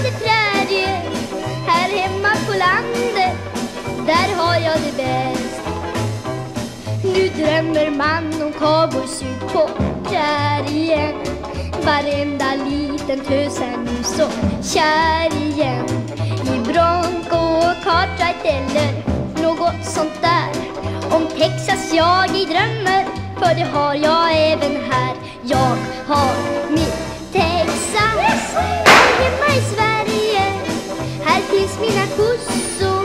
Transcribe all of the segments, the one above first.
levande träd Här hemma på landet, där har jag det bäst. Nu drömmer man om cowboys ut på kär igen. Varenda liten tös är nu så kär igen. I Bronco och Cartwright eller något sånt där. Om Texas jag i drömmer, för det har jag även här. Jag har finns mina kossor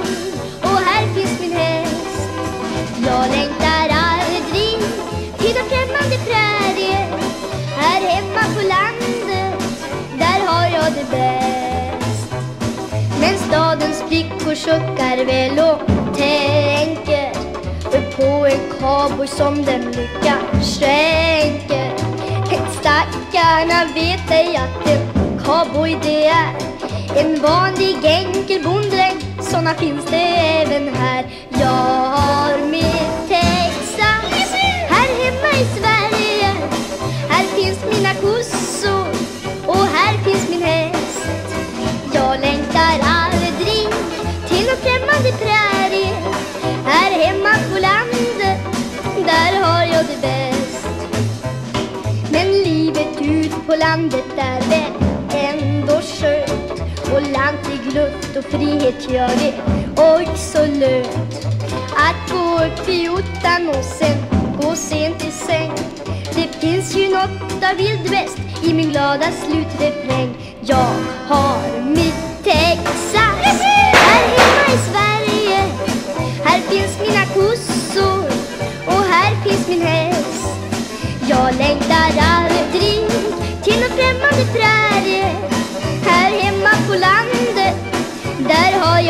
och här finns min häst. Jag längtar aldrig till de främmande prärier Här hemma på landet, där har jag det bäst. Men stadens flickor suckar väl och tänker på en cowboy som den lycka skänker. Stackarna vet ej att en cowboy det är. En vanlig enkel bonddräng, såna finns det även här. Jag har mitt Texas här hemma i Sverige. Här finns mina kossor och här finns min häst. Jag längtar aldrig till någon främmande prärie. Här hemma på landet, där har jag det bäst. Men livet ut på landet är bäst. Och frihet gör det. Oj så lönt Att gå upp i ottan och sen gå sent i säng. Det finns ju något av vild väst i min glada slutrefräng. Jag har mitt Texas. Här hemma i Sverige Här finns mina kossor och här finns min häst. Jag längtar aldrig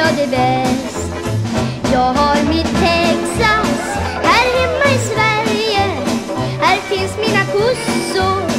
jag det bäst. Jag har mitt Texas här hemma i Sverige. Här finns mina kossor